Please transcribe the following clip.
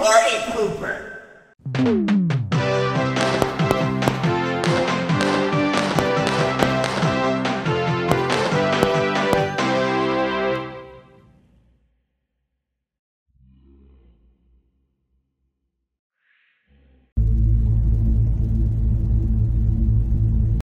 party pooper.